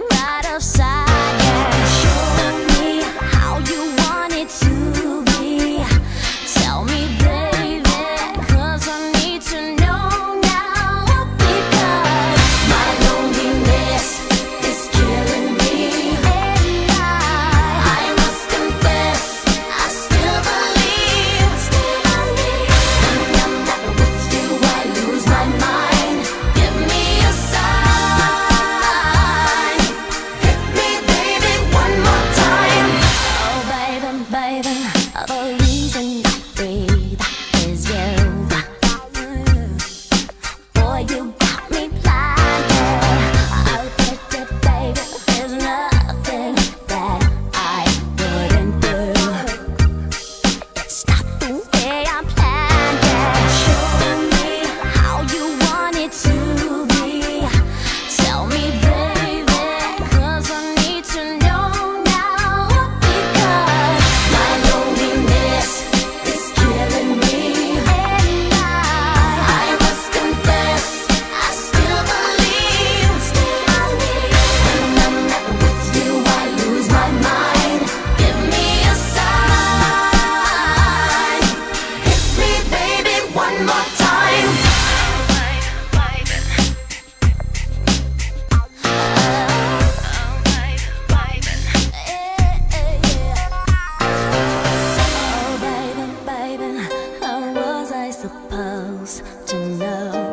right outside. to know.